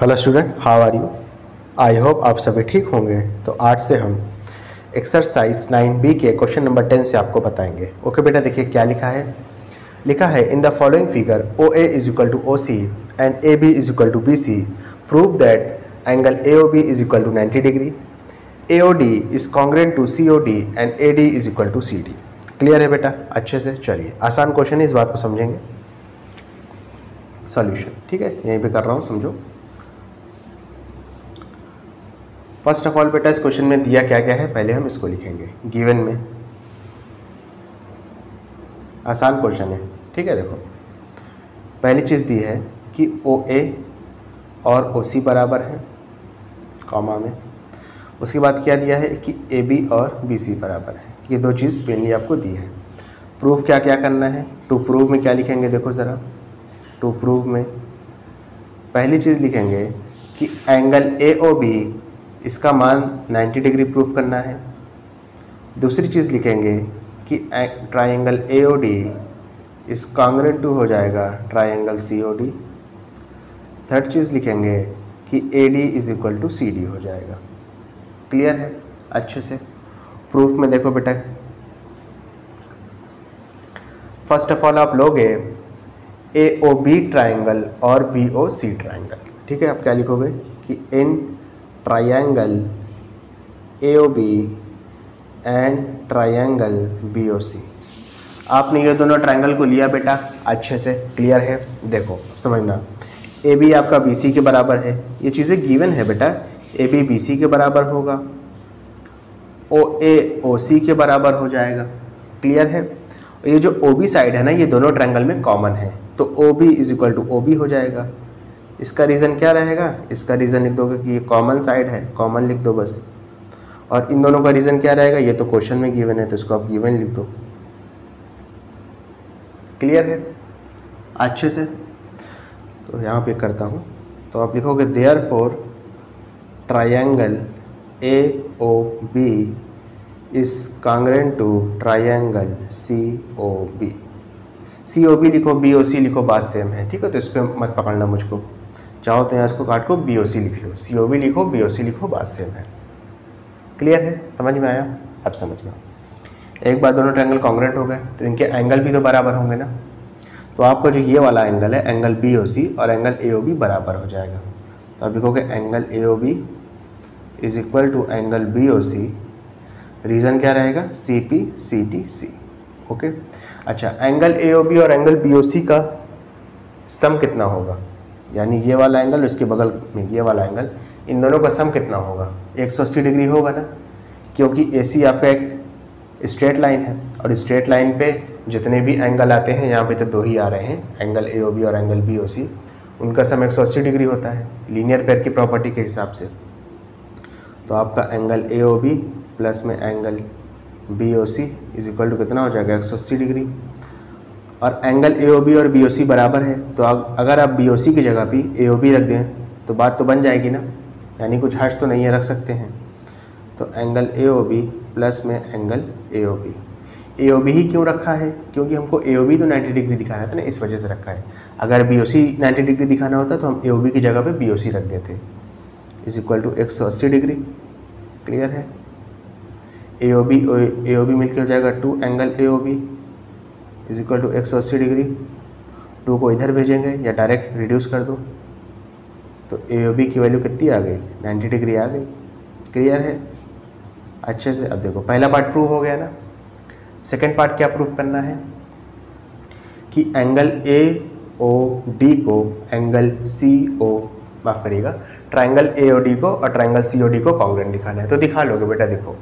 Hello student how are you I hope आप सभी ठीक होंगे। तो आज से हम एक्सरसाइज नाइन बी के क्वेश्चन नंबर टेन से आपको बताएँगे। ओके बेटा, देखिए क्या लिखा है? लिखा है in the following figure O A is equal to O C and A B is equal to B C prove that angle A O B is equal to ninety degree A O D is congruent to C O D and A D is equal to C D clear है बेटा? अच्छे से, चलिए। आसान question है, इस बात को समझेंगे। सॉल्यूशन ठीक है? यहीं पे कर रहा हूँ, समझो। फ़र्स्ट ऑफ़ ऑल बेटा, इस क्वेश्चन में दिया क्या क्या है? पहले हम इसको लिखेंगे। गिवन में। आसान क्वेश्चन है। ठीक है, देखो। पहली चीज़ दी है कि ओ ए और ओ सी बराबर हैं कॉमा में। उसके बाद क्या दिया है कि ए बी और बी सी बराबर है। ये दो चीज़ मेनली आपको दी है। प्रूफ क्या क्या करना है? टू प्रूव में क्या लिखेंगे, देखो ज़रा। टू प्रूव में। पहली चीज़ लिखेंगे कि एंगल ए ओ बी इसका मान 90 डिग्री प्रूफ करना है। दूसरी चीज़ लिखेंगे कि triangle A O D is congruent to हो जाएगा triangle C O D third चीज़ लिखेंगे कि A D is equal to C D हो जाएगा। क्लियर है? अच्छे से। प्रूफ में देखो बेटा। फ़र्स्ट ऑफ़ ऑल आप लोगे ए ओ बी ट्राइंगल और बी ओ सी ट्राइंगल ठीक है? आप क्या लिखोगे कि in triangle O B and triangle B O C आपने ये दोनों ट्राइंगल को लिया बेटा, अच्छे से क्लियर है? देखो, समझना। ए बी आपका बी सी के बराबर है। ये चीज़ें गिवन है बेटा। ए बी बी सी के बराबर होगा। ओ ए ओ सी के बराबर हो जाएगा। क्लियर है? ये जो ओ बी साइड है ना, ये दोनों ट्रायंगल में कॉमन है। तो O B is equal to O B हो जाएगा। इसका रीज़न क्या रहेगा? इसका रीज़न लिख दोगे कि ये कॉमन साइड है कॉमन लिख दो बस। और इन दोनों का रीज़न क्या रहेगा? ये तो क्वेश्चन में गिवन है तो इसको आप गिवन लिख दो। क्लियर है? अच्छे से? तो यहाँ पे करता हूँ। तो आप लिखोगे therefore triangle A O B is congruent to triangle C O B C O B लिखो बी ओ सी लिखो, बात सेम है। ठीक है तो इस पर मत पकड़ना मुझको। चाहो तो यहाँ इसको काट को बी ओ सी लिख लो। सी ओ बी लिखो बी ओ सी लिखो, बात सेम है। क्लियर है? समझ में आया? अब समझना एक बार दोनों ट्रायंगल कॉन्ग्रेंट हो गए तो इनके एंगल भी तो बराबर होंगे ना? तो आपका जो ये वाला एंगल है एंगल बी ओ सी और एंगल ए ओ बी बराबर हो जाएगा। तो आप लिखोगे angle A O B is equal to angle B O C reason क्या रहेगा? C P C T C okay अच्छा एंगल ए ओ बी और एंगल बी ओ सी का सम कितना होगा? यानी ये वाला एंगल इसके बगल में ये वाला एंगल इन दोनों का सम कितना होगा? एक सौ अस्सी डिग्री होगा ना? क्योंकि ए सी आपका एक स्ट्रेट लाइन है और स्ट्रेट लाइन पे जितने भी एंगल आते हैं, यहाँ पे तो दो ही आ रहे हैं एंगल ए ओ बी और एंगल बी ओ सी उनका सम एक सौ अस्सी डिग्री होता है लीनियर पेयर की प्रॉपर्टी के हिसाब से। तो आपका angle A O B plus में angle B O C is equal to कितना हो जाएगा? एक सौ अस्सी डिग्री। और एंगल ए और बी ओ सी बराबर है तो अगर आप बी ओ सी की जगह पे ए रख दें तो बात तो बन जाएगी ना यानी कुछ हर्ष तो नहीं है रख सकते हैं तो एंगल एओबी प्लस में एंगल ए ए ही क्यों रखा है क्योंकि हमको ए ओ बी तो 90 डिग्री दिखाना था ना इस वजह से रखा है अगर B O C ninety degree दिखाना होता तो हम ए की जगह पे बी ओ सी रख देते इज़ इक्वल टू एक सौ अस्सी डिग्री क्लियर है A O B A O B मिल हो जाएगा two angle A is equal to एक सौ अस्सी डिग्री। टू को इधर भेजेंगे या डायरेक्ट रिड्यूस कर दो। तो ए बी की वैल्यू कितनी आ गई? नाइन्टी डिग्री आ गई। क्लियर है? अच्छे से। अब देखो, पहला पार्ट प्रूव हो गया ना। सेकेंड पार्ट क्या प्रूफ करना है? कि एंगल ए ओ डी को एंगल सी ओ माफ़ करिएगा ट्राइंगल ए ओ डी को और ट्राइंगल सी ओ डी को कॉन्ग्रेंट दिखाना है। तो दिखा लोगे बेटा, देखो।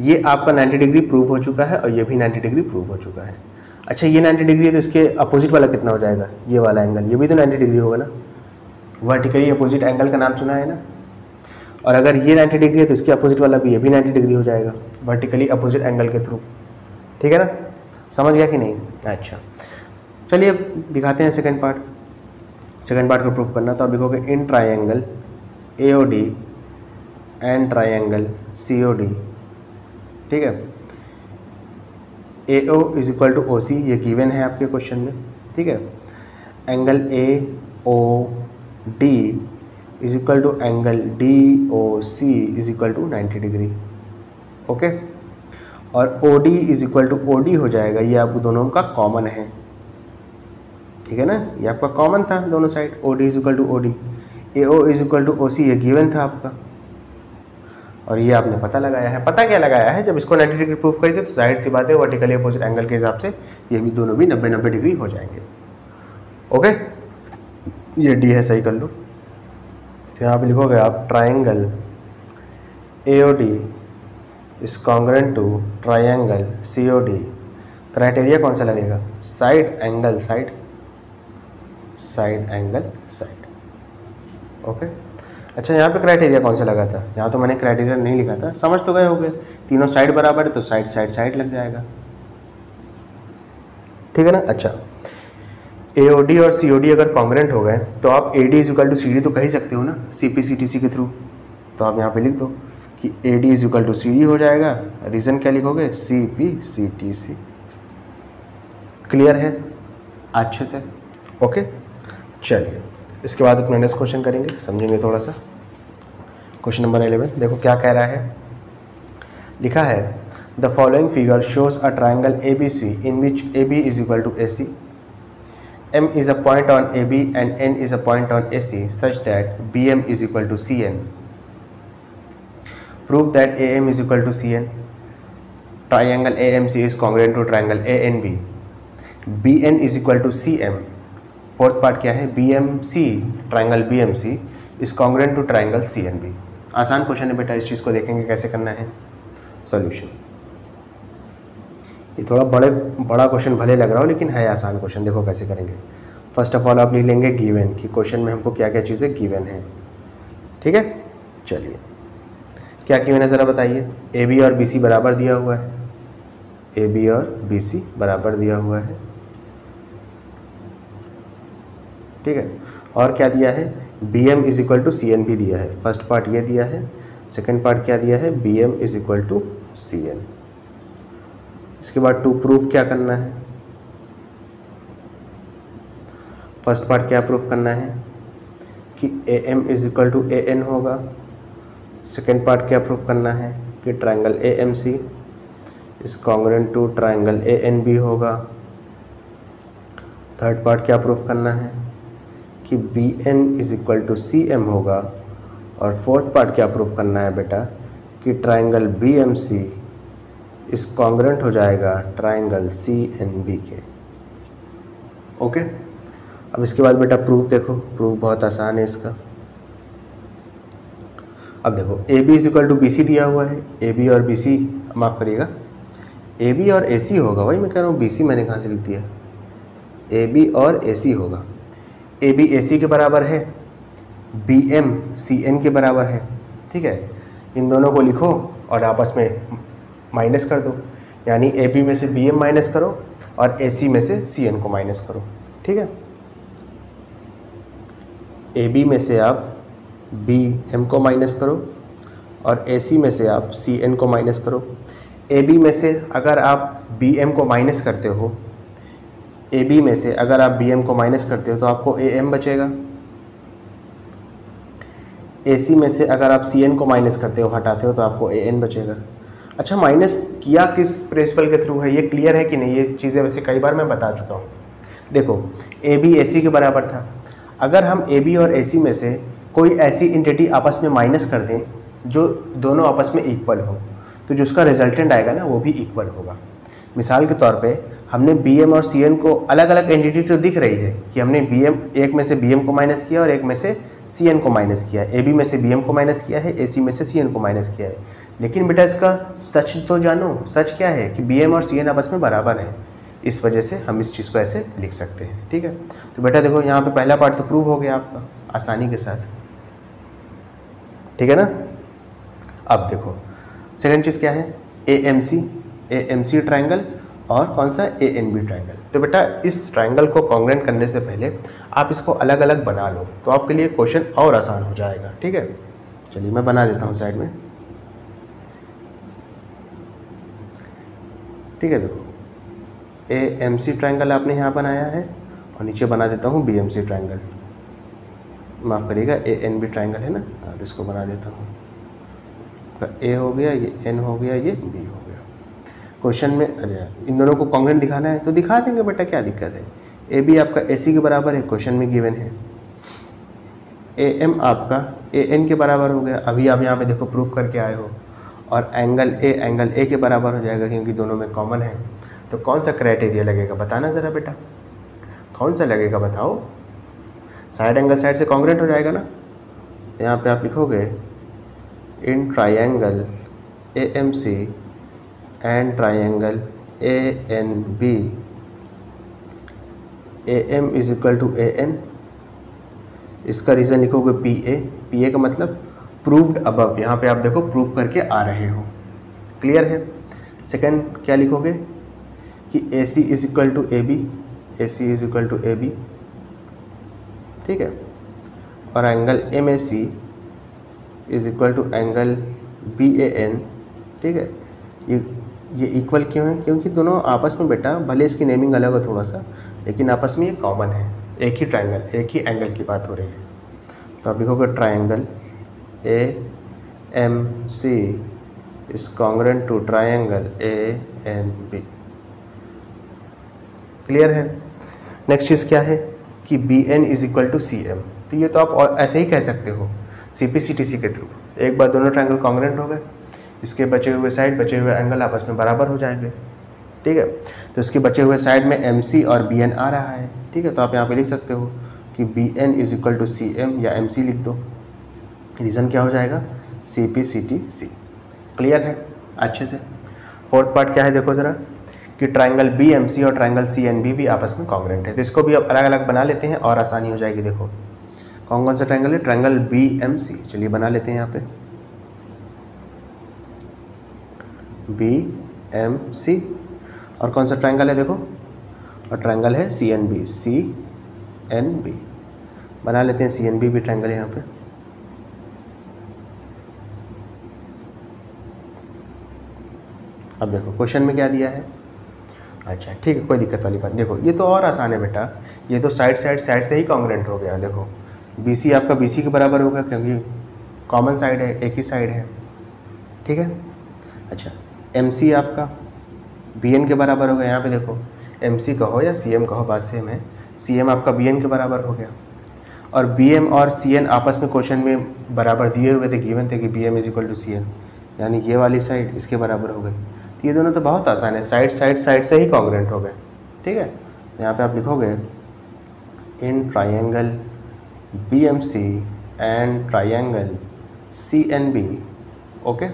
ये आपका 90 डिग्री प्रूव हो चुका है और ये भी 90 डिग्री प्रूव हो चुका है। अच्छा ये 90 डिग्री है तो इसके अपोजिट वाला कितना हो जाएगा? ये वाला एंगल ये भी तो 90 डिग्री होगा ना? वर्टिकली अपोजिट एंगल का नाम सुना है ना? और अगर ये 90 डिग्री है तो इसके अपोजिट वाला भी, ये भी 90 डिग्री हो जाएगा वर्टिकली अपोजिट एंगल के थ्रू ठीक है ना? समझ गया कि नहीं? अच्छा। चलिए, दिखाते हैं सेकेंड पार्ट सेकेंड पार्ट को प्रूफ करना तो आप लिखोगे in triangle A O D and triangle C O D ठीक है? A O is equal to O C ये गिवन है आपके क्वेश्चन में, ठीक है? Angle A O D is equal to angle D O C is equal to ninety degree okay और O D is equal to O D हो जाएगा, ये आप दोनों का कॉमन है, ठीक है ना? ये आपका कॉमन था दोनों side O D is equal to O D A O is equal to O C ये गिवन था आपका। और ये आपने पता लगाया है। पता क्या लगाया है? जब इसको 90 डिग्री प्रूफ करी थी तो ज़ाहिर सी बात है वर्टिकली अपोजिट एंगल के हिसाब से ये भी दोनों भी 90 90 डिग्री हो जाएँगे। ओके ये डी है सही कर लो। तो यहाँ पे लिखोगे आप triangle A O D is congruent to triangle C O D criteria कौन सा लगेगा? Side angle side side angle side okay अच्छा यहाँ पे क्राइटेरिया कौन सा लगा था? यहाँ तो मैंने क्राइटेरिया नहीं लिखा था। समझ तो गए हो गए तीनों साइड बराबर है तो साइड साइड साइड लग जाएगा। ठीक है ना? अच्छा। ए ओ डी और सी ओ डी अगर कॉन्ग्रेंट हो गए तो आप A D is equal to C D तो कह ही सकते हो ना सी पी सी टी सी के थ्रू तो आप यहाँ पे लिख दो कि A D is equal to C D हो जाएगा। रीज़न क्या लिखोगे? C P C T C clear है? अच्छे से? ओके चलिए। इसके बाद अपना नेक्स्ट क्वेश्चन करेंगे, समझेंगे थोड़ा सा। क्वेश्चन नंबर एलेवन देखो क्या कह रहा है। लिखा है the following figure shows a triangle A B C in which A B is equal to A C M is a point on A B and N is a point on A C such that B M is equal to C N prove that A M is equal to C N triangle A M C is congruent fourth part क्या है? B M C triangle B M C is congruent to triangle C N B आसान question है बेटा, इस चीज़ को देखेंगे कैसे करना है। सॉल्यूशन ये थोड़ा बड़े, बड़ा क्वेश्चन भले लग रहा हो, लेकिन है आसान क्वेश्चन देखो कैसे करेंगे। फ़र्स्ट ऑफ़ ऑल आप लिख लेंगे गिवन कि क्वेश्चन में हमको क्या क्या चीज़ें गिवन है। ठीक है? चलिए। क्या गिवन है ज़रा बताइए। ए बी और बी सी बराबर दिया हुआ है। ए बी और बी सी बराबर दिया हुआ है। ठीक है? और क्या दिया है? B M is equal to C N भी दिया है। फ़र्स्ट पार्ट ये दिया है। सेकेंड पार्ट क्या दिया है? B M is equal to C N इसके बाद टू प्रूफ क्या करना है? फ़र्स्ट पार्ट क्या प्रूफ करना है? कि A M is equal to A N होगा। सेकेंड पार्ट क्या प्रूफ करना है? कि triangle A M C is congruent to triangle A N B होगा। थर्ड पार्ट क्या प्रूफ करना है? कि B N is equal to C M होगा। और फोर्थ पार्ट क्या प्रूफ करना है बेटा? कि ट्राइंगल बी एम सी इस कॉन्ग्रेंट हो जाएगा ट्राइंगल सी एन बी के। ओके अब इसके बाद बेटा प्रूफ देखो। प्रूफ बहुत आसान है इसका। अब देखो A B is equal to B C दिया हुआ है। ए बी और बी सी माफ़ करिएगा। ए बी और ए सी होगा। वही मैं कह रहा हूँ बी सी मैंने कहाँ से लिख दिया? ए बी और ए सी होगा। ए बी ए सी के बराबर है बी एम सी एन के बराबर है, ठीक है? इन दोनों को लिखो और आपस में माइनस कर दो। यानी ए बी में से बी एम माइनस करो और ए सी में से सी एन को माइनस करो, ठीक है? ए बी में से आप बी एम को माइनस करो और ए सी में से आप सी एन को माइनस करो। ए बी में से अगर आप बी एम को माइनस करते हो ए बी में से अगर आप बी एम को माइनस करते हो तो आपको ए एम बचेगा। ए सी में से अगर आप सी एन को माइनस करते हो, हटाते हो तो आपको ए एन बचेगा। अच्छा माइनस किया किस प्रिंसिपल के थ्रू है? ये क्लियर है कि नहीं? ये चीज़ें वैसे कई बार मैं बता चुका हूँ। देखो ए बी ए सी के बराबर था। अगर हम ए बी और ए सी में से कोई ऐसी इंटिटी आपस में माइनस कर दें, जो दोनों आपस में इक्वल हो तो जो उसका रिजल्टेंट आएगा ना, वो भी इक्वल होगा। मिसाल के तौर पे हमने बी एम और सी एन को अलग अलग एंटिटी तो दिख रही है, कि हमने बी एम एक में से बी एम को माइनस किया और एक में से सी एन को माइनस किया। ए बी में से बी एम को माइनस किया है ए सी में से सी एन को माइनस किया है। लेकिन बेटा इसका सच तो जानो, सच क्या है कि बी एम और सी एन आपस में बराबर है। इस वजह से हम इस चीज़ को ऐसे लिख सकते हैं, ठीक है? तो बेटा देखो, यहाँ पे पहला पार्ट तो प्रूव हो गया आपका, आसानी के साथ। ठीक है ना? अब देखो सेकेंड चीज़ क्या है? A M C A M C triangle और कौन सा ए एन बी ट्राइंगल तो बेटा, इस ट्राइंगल को कॉन्ग्रेंट करने से पहले आप इसको अलग अलग बना लो तो आपके लिए क्वेश्चन और आसान हो जाएगा, ठीक है? चलिए मैं बना देता हूँ साइड में। ठीक है, देखो। ए एम सी ट्राइंगल आपने यहाँ बनाया है, और नीचे बना देता हूँ बी एम सी ट्राइंगल माफ़ करिएगा ए एन बी ट्राइंगल है ना? हाँ तो इसको बना देता हूँ। ए हो गया, ये एन हो गया, ये बी हो गया। क्वेश्चन में, अरे इन दोनों को कॉन्ग्रेंट दिखाना है तो दिखा देंगे, बेटा क्या दिक्कत है? ए बी आपका ए सी के बराबर है, क्वेश्चन में गिवन है। ए एम आपका ए एन के बराबर हो गया, अभी आप यहाँ पे देखो प्रूफ करके आए हो। और एंगल ए एंगल ए के बराबर हो जाएगा, क्योंकि दोनों में कॉमन है। तो कौन सा क्राइटेरिया लगेगा? बताना ज़रा बेटा। कौन सा लगेगा, बताओ। साइड एंगल साइड से कॉन्ग्रेंट हो जाएगा ना? यहाँ पे आप लिखोगे in triangle A M C and triangle A N B A M is equal to A N इसका रीज़न लिखोगे पी ए पी ए का मतलब प्रूव्ड अबव यहाँ पे आप देखो प्रूव करके आ रहे हो। क्लियर है? सेकंड क्या लिखोगे? कि A C is equal to A B A C is equal to A B ठीक है? और angle M A C is equal to angle B A N ठीक है? ये ये इक्वल क्यों है? क्योंकि दोनों आपस में बेटा, भले इसकी नेमिंग अलग है थोड़ा सा लेकिन आपस में ये कॉमन है। एक ही ट्राइंगल एक ही एंगल की बात हो रही है। तो आप लिखोगे triangle A M C is congruent to triangle A N B clear है? नेक्स्ट चीज़ क्या है? कि B N is equal to C M तो ये तो आप और ऐसे ही कह सकते हो सी पी सी टी सी के थ्रू एक बार दोनों ट्राइंगल कॉन्ग्रेंट हो गए। इसके बचे हुए साइड बचे हुए एंगल आपस में बराबर हो जाएँगे। ठीक है? तो इसके बचे हुए साइड में एम सी और बी एन आ रहा है। ठीक है? तो आप यहाँ पे लिख सकते हो कि B N is equal to C M या एम सी लिख दो। रीज़न क्या हो जाएगा? C P C T C clear है? अच्छे से। फोर्थ पार्ट क्या है? देखो ज़रा, कि ट्राइंगल बी एम सी और ट्राइंगल सी एन बी भी आपस में कॉन्ग्रेंट है। तो इसको भी आप अलग अलग बना लेते हैं और आसानी हो जाएगी। देखो कौन कौन सा ट्राइंगल है? ट्राइंगल बी एम सी चलिए बना लेते हैं यहाँ पे। बी एम सी और कौन सा ट्राइंगल है देखो? और ट्राइंगल है C N B C N B बना लेते हैं सी एन बी भी ट्राइंगल यहाँ पे। अब देखो क्वेश्चन में क्या दिया है? अच्छा ठीक है, कोई दिक्कत वाली बात। देखो, ये तो और आसान है बेटा। ये तो साइड साइड साइड से ही कॉन्ग्रेंट हो गया, देखो। बी सी आपका बी सी के बराबर होगा क्योंकि कॉमन साइड है, एक ही साइड है। ठीक है? अच्छा एम सी आपका? बी एन के बराबर हो गया। यहाँ पे देखो एम सी कहो या सी एम कहो, बात सेम है। सी एम आपका बी एन के बराबर हो गया। और बी एम और सी एन आपस में क्वेश्चन में बराबर दिए हुए थे गिवन थे कि B M is equal to C N यानी ये वाली साइड इसके बराबर हो गई। तो ये दोनों तो बहुत आसान है। साइड साइड साइड से ही कॉन्ग्रेंट हो गए। ठीक है? यहाँ पे आप लिखोगे in triangle B M C and triangle C N B okay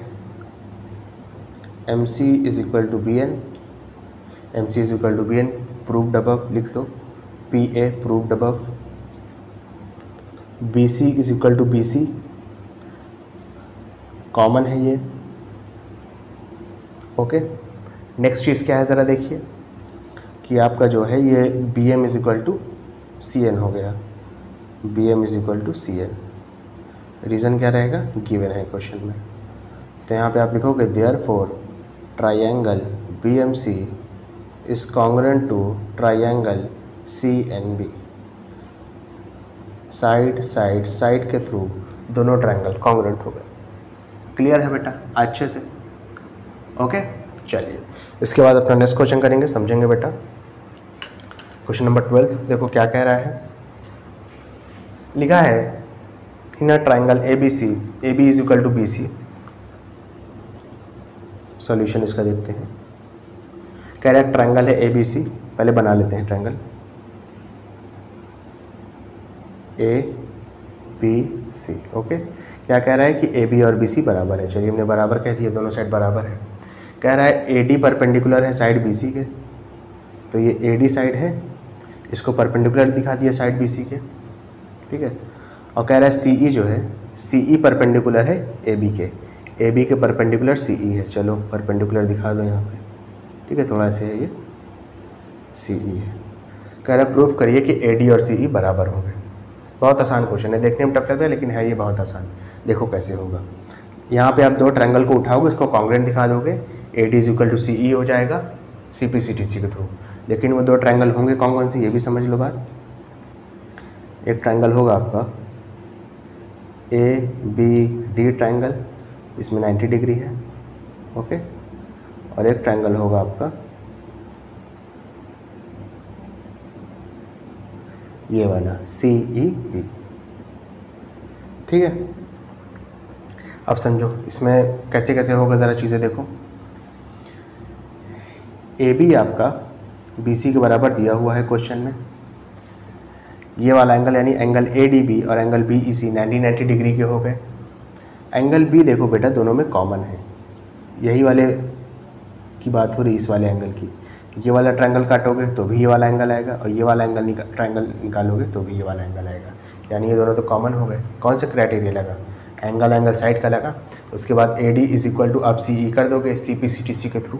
M C is equal to B N M C is equal to B N proof above लिख दो। P A proof above B C is equal to B C common है ये। Okay next चीज़ क्या है, ज़रा देखिए। कि आपका जो है ये B M is equal to C N हो गया। B M is equal to C N reason क्या रहेगा? गिवन है क्वेश्चन में। तो यहाँ पे आप लिखोगे therefore is congruent to triangle C N B side side side के थ्रू दोनों ट्राइंगल कॉन्ग्रेंट हो गए। क्लियर है बेटा? अच्छे से? ओके चलिए। इसके बाद अपना नेक्स्ट क्वेश्चन करेंगे, समझेंगे बेटा? क्वेश्चन नंबर ट्वेल्थ देखो क्या कह रहा है। लिखा है in a triangle A B C A B is equal to B C solution इसका देखते हैं। कह रहा है ट्राइंगल है ए बी सी पहले बना लेते हैं triangle A B C okay क्या कह रहा है कि ए बी और बी सी बराबर है? चलिए हमने बराबर कह दिया, दोनों साइड बराबर है। कह रहा है ए डी परपेंडिकुलर है साइड बी सी के। तो ये ए डी साइड है, इसको परपेंडिकुलर दिखा दिया साइड बी सी के, ठीक है? और कह रहा है सी ई जो है सी ई परपेंडिकुलर है ए बी के। ए बी के परपेंडिकुलर सी ई है। चलो परपेंडिकुलर दिखा दो यहाँ पे। ठीक है, थोड़ा ऐसे है ये। सी ई है। कह रहा प्रूफ करिए कि ए डी और सी ई बराबर होंगे। बहुत आसान क्वेश्चन है। देखने में टफ लग रहा है, लेकिन है ये बहुत आसान। देखो कैसे होगा। यहाँ पे आप दो ट्रैंगल को उठाओगे इसको कॉन्ग्रेंट दिखा दोगे। A D is equal to C E हो जाएगा सी पी सी टी सी के थ्रू लेकिन वो दो ट्रायंगल होंगे, कौन कौन से, ये भी समझ लो बात। एक ट्रायंगल होगा आपका। ए बी डी ट्रायंगल इसमें 90 डिग्री है, ओके? और एक ट्रायंगल होगा आपका। ये वाला सी ई बी ठीक है? अब समझो, इसमें कैसे कैसे होगा, ज़रा चीज़ें देखो। ए बी आपका बी सी के बराबर दिया हुआ है क्वेश्चन में। ये वाला एंगल यानी एंगल ए डी बी और angle B E C ninety ninety degree के हो गए। एंगल बी देखो बेटा दोनों में कॉमन है। यही वाले की बात हो रही इस वाले एंगल की। ये वाला ट्रायंगल काटोगे तो भी ये वाला एंगल आएगा और ये वाला एंगल निका, ट्रायंगल निकालोगे तो भी ये वाला एंगल आएगा। यानी ये दोनों तो कॉमन हो गए। कौन सा क्राइटेरिया लगा? एंगल एंगल साइड का लगा। उसके बाद A D is equal to आप सी ई कर दोगे सी पी सी टी सी के थ्रू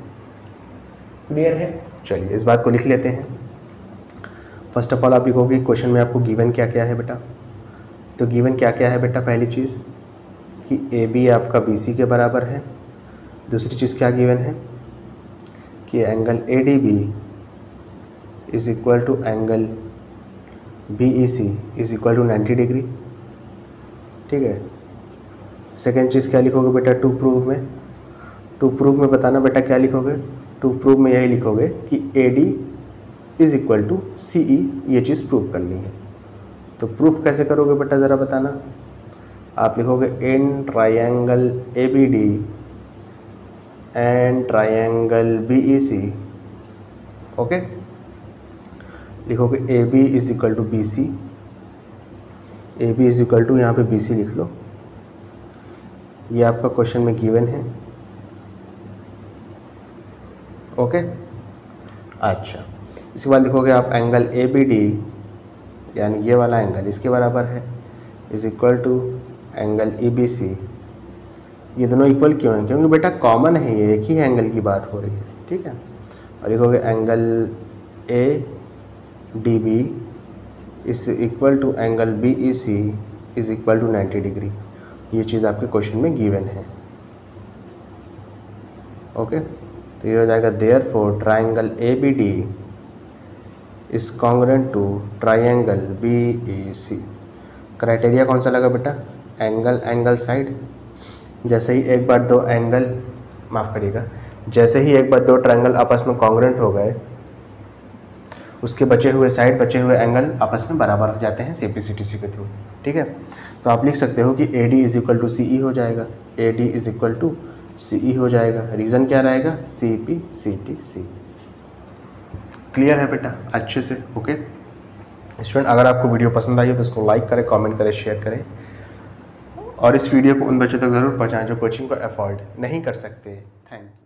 क्लियर है? चलिए इस बात को लिख लेते हैं। फ़र्स्ट ऑफ़ ऑल आप लिखोगे क्वेश्चन में आपको गिवन क्या क्या है बेटा? तो गिवन क्या क्या है बेटा पहली चीज़? कि ए बी आपका बी सी के बराबर है। दूसरी चीज़ क्या गिवन है? कि angle A D B is equal to angle B E C is equal to ninety degree ठीक है? सेकेंड चीज़ क्या लिखोगे बेटा? टू प्रूव में। टू प्रूव में बताना बेटा क्या लिखोगे? टू प्रूव में यही लिखोगे कि A D is equal to C E ये चीज़ प्रूव करनी है। तो प्रूफ कैसे करोगे बेटा? ज़रा बताना। आप लिखोगे in triangle A B D and triangle B E C okay लिखोगे A B is equal to B C A B is equal to यहाँ पे बी सी लिख लो। ये आपका क्वेश्चन में गिवन है ओके अच्छा इसके बाद लिखोगे आप एंगल ए बी डी यानी ये वाला एंगल इसके बराबर है is equal to angle E ये दोनों इक्वल क्यों हैं? क्योंकि बेटा कॉमन है ये, एक ही एंगल की बात हो रही है, ठीक है? और लिखोगे angle A D B is equal to angle B E C is equal to ninety degree ये चीज़ आपके क्वेश्चन में गिवन है। ओके तो ये हो जाएगा therefore triangle A B D is congruent to triangle B E C criteria कौन सा लगा बेटा? एंगल एंगल साइड जैसे ही एक बार दो एंगल माफ़ करिएगा, जैसे ही एक बार दो ट्रायंगल आपस में कॉन्ग्रेंट हो गए, उसके बचे हुए साइड बचे हुए एंगल आपस में बराबर हो जाते हैं सी पी सी टी सी के थ्रू ठीक है? तो आप लिख सकते हो कि A D is equal to C E हो जाएगा। A D is equal to C E हो जाएगा। रीज़न क्या रहेगा? C P C T C clear है बेटा? अच्छे से ओके स्टूडेंट अगर आपको वीडियो पसंद आई हो तो उसको लाइक करें कमेंट करें शेयर करें। और इस वीडियो को उन बच्चों तक ज़रूर पहुँचाएँ जो कोचिंग को अफोर्ड नहीं कर सकते। Thank you